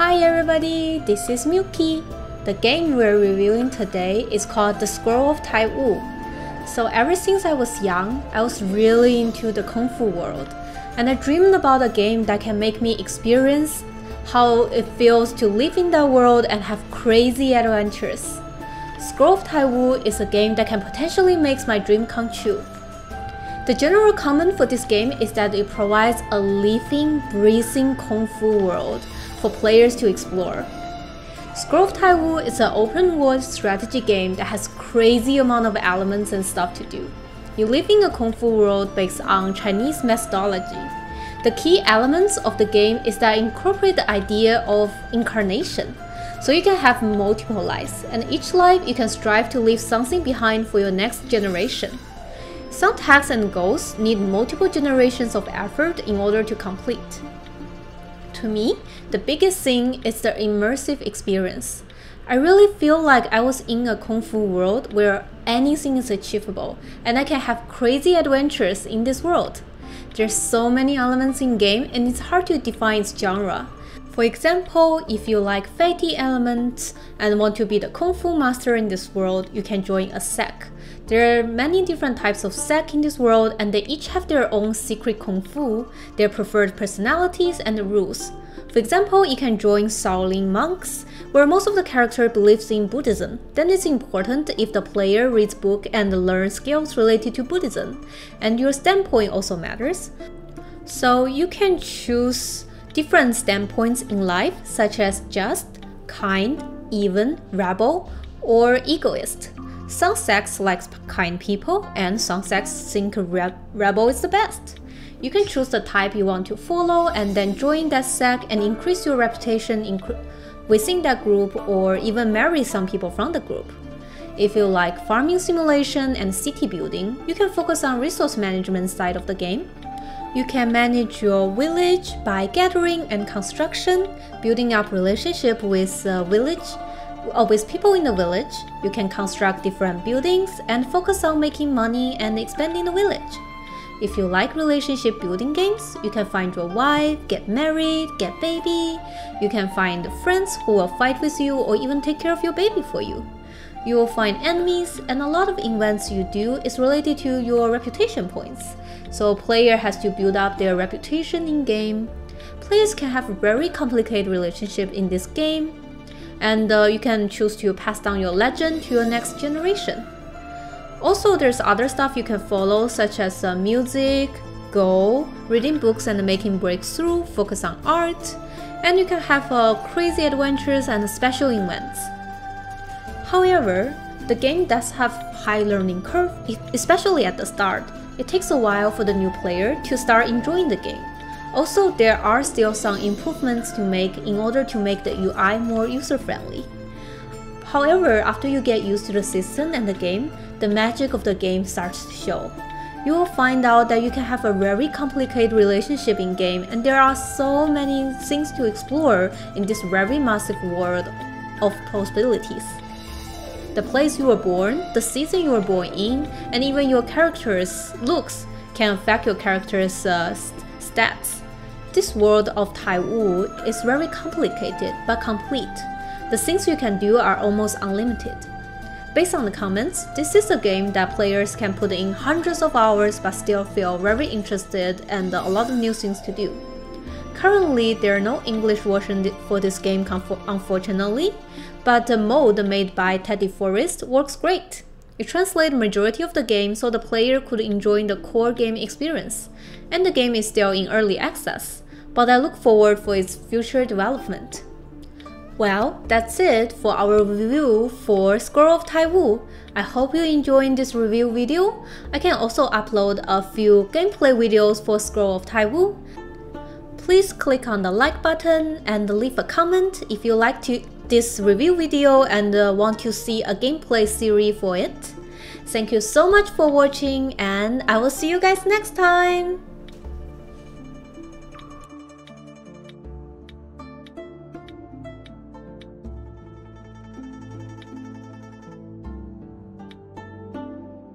Hi everybody, this is Milky. The game we're reviewing today is called The Scroll of Taiwu. So ever since I was young, I was really into the Kung Fu world, and I dreamed about a game that can make me experience how it feels to live in that world and have crazy adventures. Scroll of Taiwu is a game that can potentially make my dream come true. The general comment for this game is that it provides a living, breathing Kung Fu world for players to explore. Scroll of Taiwu is an open world strategy game that has crazy amount of elements and stuff to do. You live in a Kung Fu world based on Chinese methodology. The key elements of the game is that incorporate the idea of incarnation. So you can have multiple lives, and each life you can strive to leave something behind for your next generation. Some tasks and goals need multiple generations of effort in order to complete. To me, the biggest thing is the immersive experience. I really feel like I was in a kung fu world where anything is achievable and I can have crazy adventures in this world. There's so many elements in game and it's hard to define its genre. For example, if you like fighting elements and want to be the kung fu master in this world, you can join a sect. There are many different types of sect in this world and they each have their own secret kung fu, their preferred personalities and rules. For example, you can join Shaolin monks, where most of the character believes in Buddhism. Then it's important if the player reads book and learns skills related to Buddhism, and your standpoint also matters. So you can choose different standpoints in life, such as just, kind, even, rebel, or egoist. Some sects like kind people, and some sects think re rebel is the best. You can choose the type you want to follow and then join that sect and increase your reputation within that group or even marry some people from the group. If you like farming simulation and city building, you can focus on resource management side of the game. You can manage your village by gathering and construction, building up relationship with the village, with people in the village, you can construct different buildings and focus on making money and expanding the village. If you like relationship building games, you can find your wife, get married, get baby. You can find friends who will fight with you or even take care of your baby for you. You will find enemies and a lot of events you do is related to your reputation points. So a player has to build up their reputation in game. Players can have very complicated relationship in this game and uh, you can choose to pass down your legend to your next generation. Also, there's other stuff you can follow such as uh, music, go, reading books and making breakthrough, focus on art, and you can have uh, crazy adventures and special events. However, the game does have high learning curve, especially at the start. It takes a while for the new player to start enjoying the game. Also, there are still some improvements to make in order to make the UI more user-friendly. However, after you get used to the system and the game, the magic of the game starts to show. You will find out that you can have a very complicated relationship in game and there are so many things to explore in this very massive world of possibilities. The place you were born, the season you were born in, and even your character's looks can affect your character's uh, stats. This world of Taiwu is very complicated but complete. The things you can do are almost unlimited. Based on the comments, this is a game that players can put in hundreds of hours but still feel very interested and a lot of new things to do. Currently, there are no English version for this game unfortunately, but the mode made by Teddy Forest works great. It translates majority of the game so the player could enjoy the core game experience, and the game is still in early access, but I look forward for its future development. Well, that's it for our review for Scroll of Taiwu. I hope you enjoyed this review video. I can also upload a few gameplay videos for Scroll of Taiwu. Please click on the like button and leave a comment if you like to this review video and uh, want to see a gameplay series for it. Thank you so much for watching and I will see you guys next time!